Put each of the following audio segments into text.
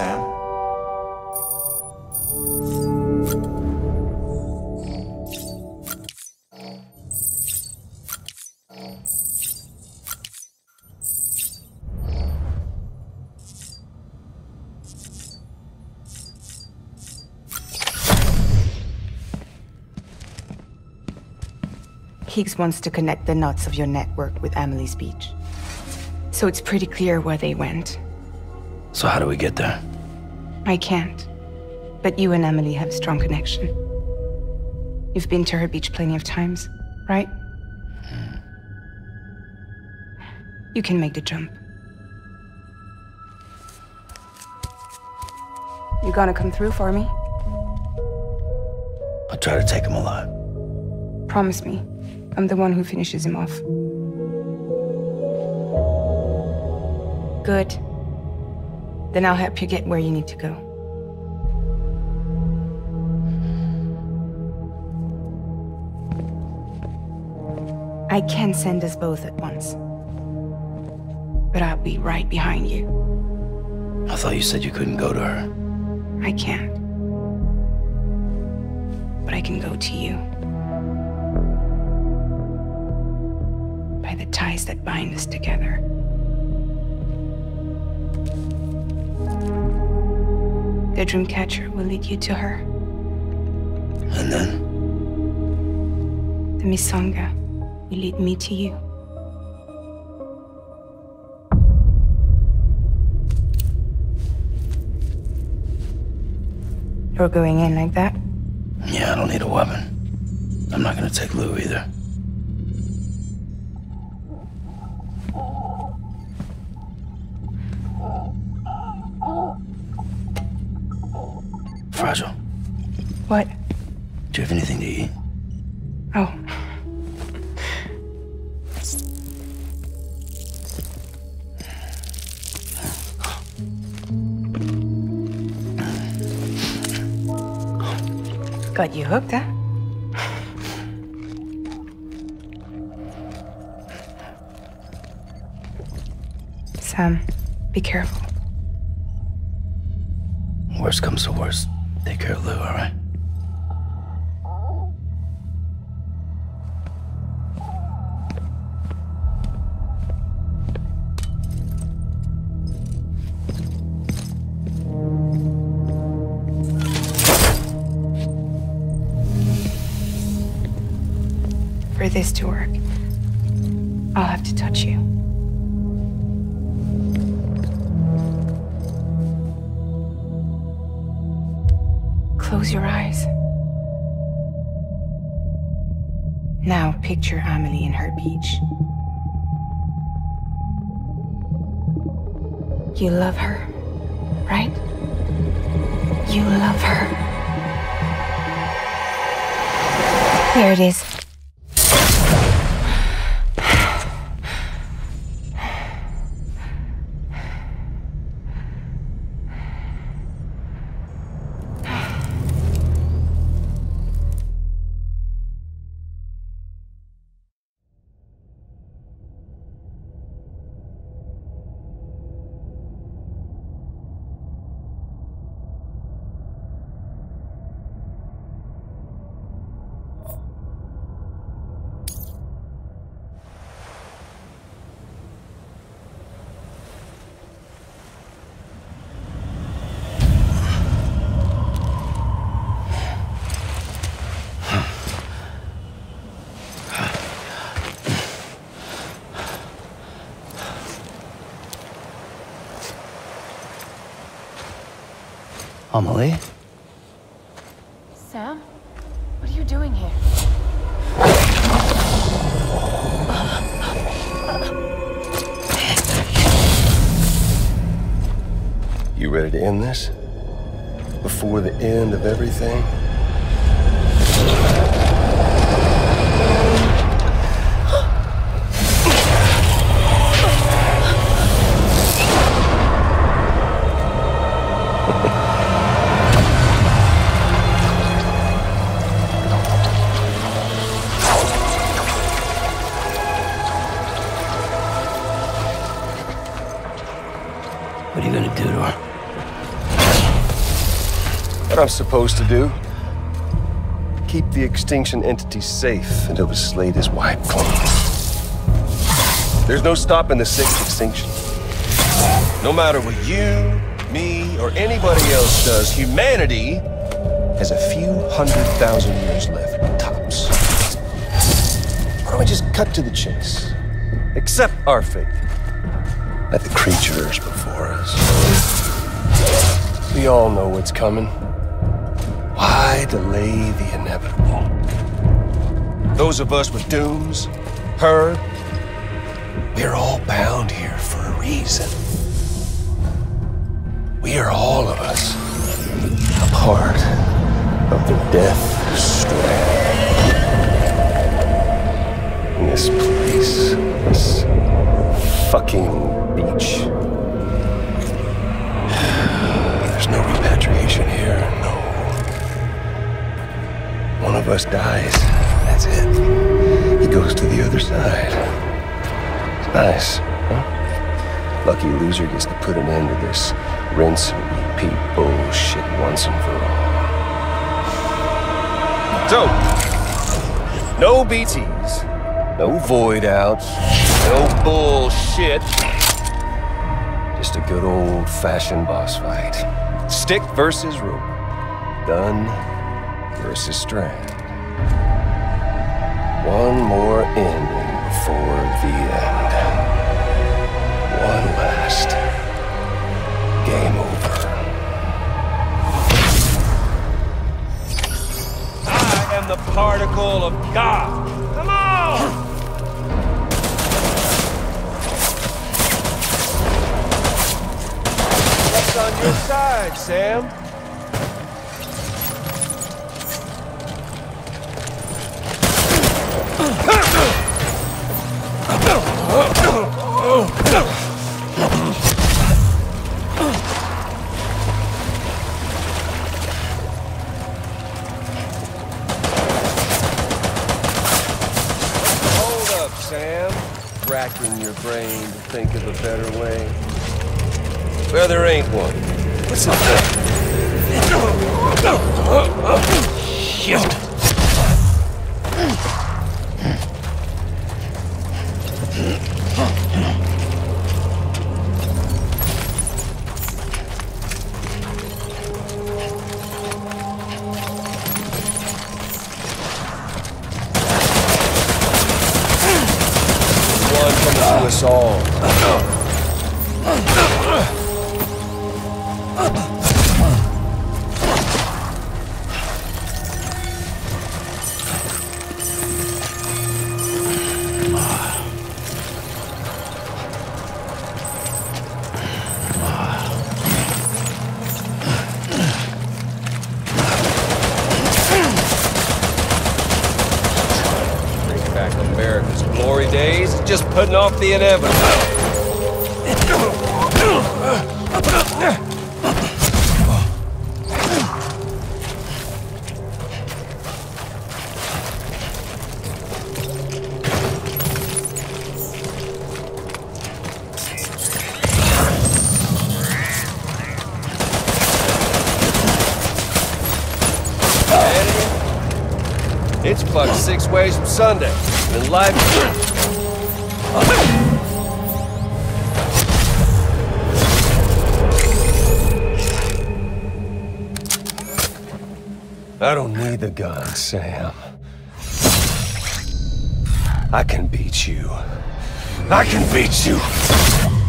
Sam? Higgs wants to connect the knots of your network with Amelie's beach. So it's pretty clear where they went. So how do we get there? I can't. But you and Amelie have a strong connection. You've been to her beach plenty of times, right? Hmm. You can make the jump. You gonna come through for me? I'll try to take him alive. Promise me. I'm the one who finishes him off. Good. Then I'll help you get where you need to go. I can send us both at once. But I'll be right behind you. I thought you said you couldn't go to her. I can't. But I can go to you. By the ties that bind us together. The Dreamcatcher will lead you to her. And then? The Misanga will lead me to you. You're going in like that? Yeah, I don't need a weapon. I'm not gonna take Lou either. Fragile. What? Do you have anything to eat? Oh. Got you hooked, huh? Sam, be careful. Worst comes to worst. Take care Lou, all Now picture Amelie in her beach. You love her, right? You love her. Here it is. Amelie? Sam? What are you doing here? You ready to end this? Before the end of everything? I'm supposed to do. Keep the extinction entity safe until the slate is wiped clean. There's no stopping the sixth extinction. No matter what you, me, or anybody else does, humanity has a few hundred thousand years left, tops. Why don't we just cut to the chase? Accept our fate. Let the creatures before us. We all know what's coming. Why delay the inevitable? Those of us with dooms, her, we're all bound here for a reason. We are all of us a part of the Death Strand. In this place, this fucking beach. There's no repatriation here. One of us dies, that's it. He goes to the other side. It's nice, huh? Lucky loser gets to put an end to this rinse and repeat bullshit once and for all. So, no BTs, no void outs, no bullshit. Just a good old fashioned boss fight. Stick versus rope. Gun versus strand. One more ending before the end. One last game over. I am the particle of God. Come on! What's on your side, Sam? America's glory days, just putting off the inevitable. It's fucked six ways from Sunday. I don't need the gun, Sam. I can beat you. I can beat you.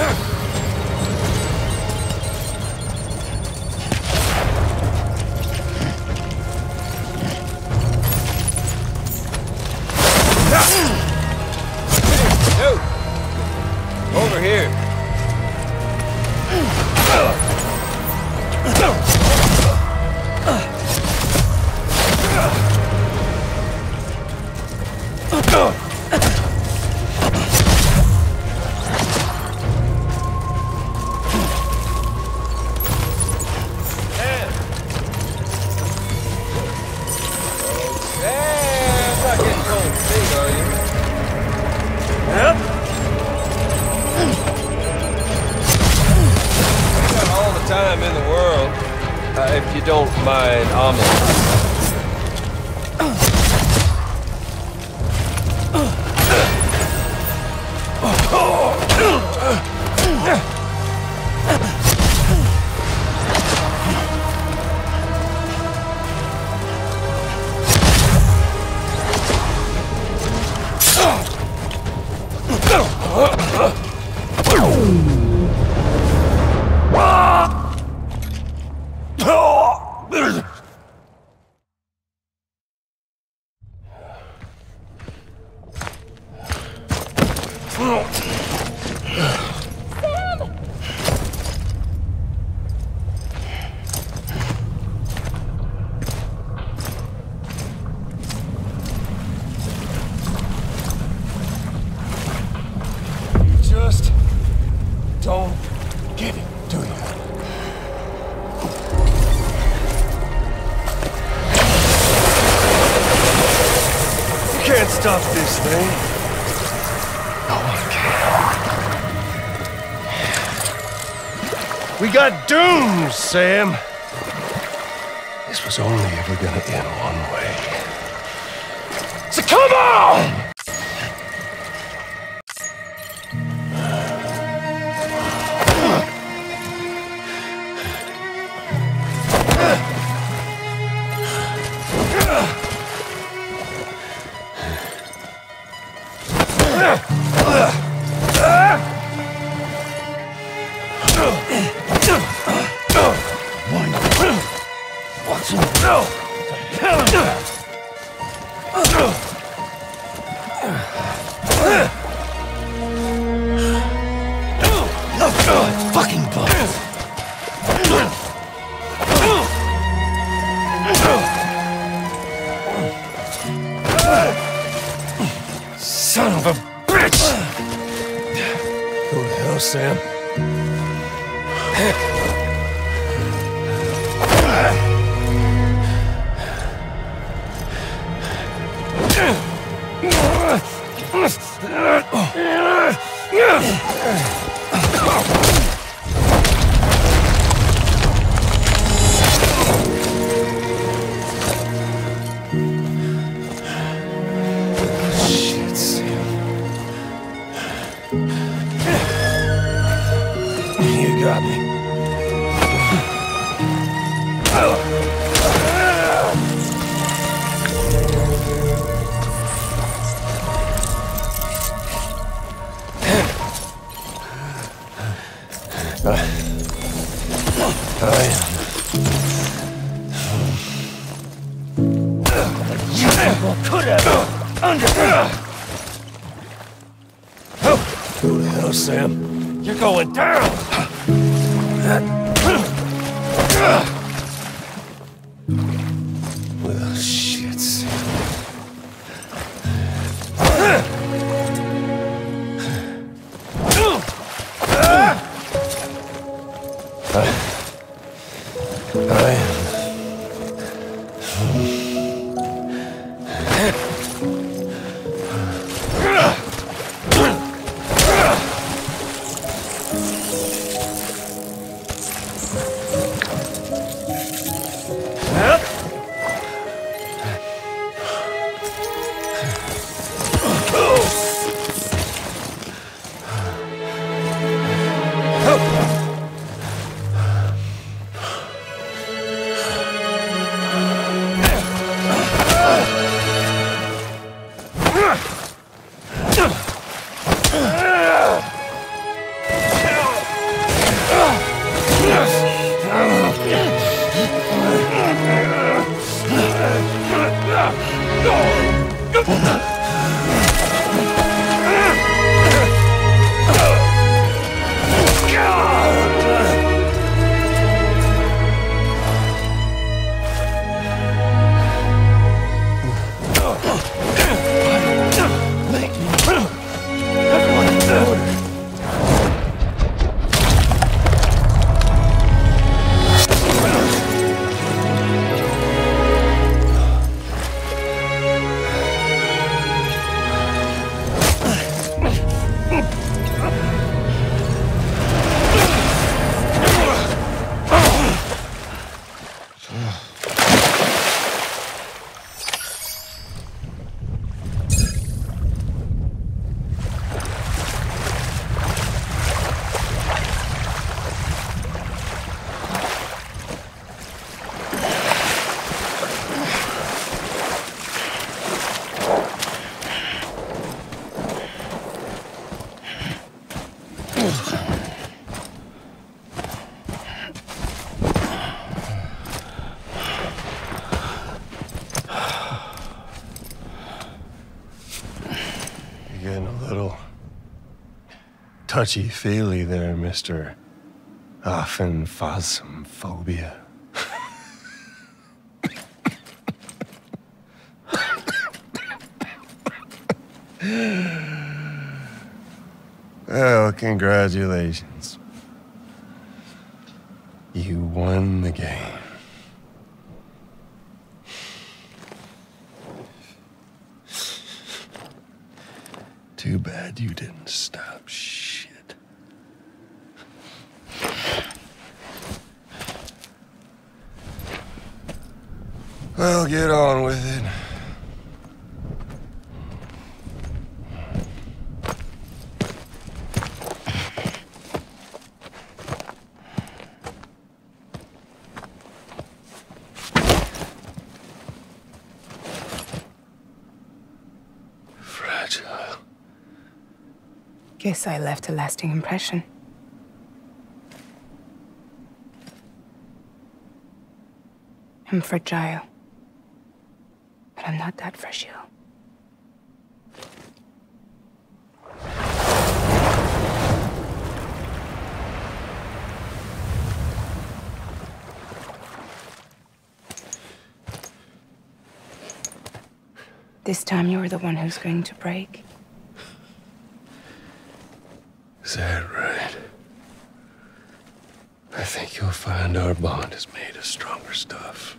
Dude. Time in the world, uh, if you don't mind omelet. We got dooms, Sam. This was only ever gonna end one way. So come on! Go to hell, Sam. You're going down! Touchy feely there, Mr. Aphenphosmphobia. well, oh, congratulations. You won the game. Too bad you didn't stop shit. Well, get on with it. Fragile. Guess I left a lasting impression. I'm fragile. But I'm not that fragile. This time you're the one who's going to break. Is that right? I think you'll find our bond is made of stronger stuff.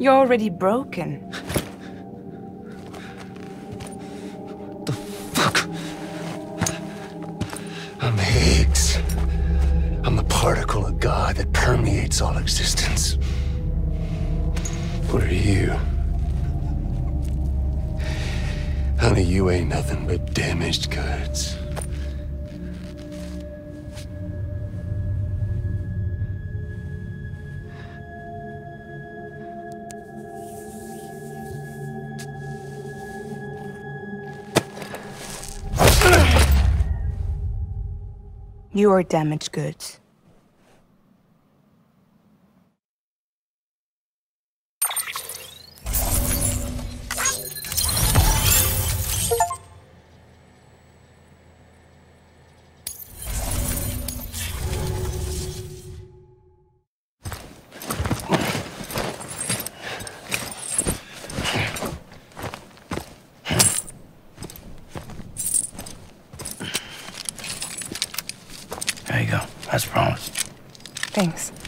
You're already broken. The fuck! I'm Higgs. I'm the particle of God that permeates all existence. What are you? Honey, you ain't nothing but damaged goods. You are damaged goods. That's promise. Thanks.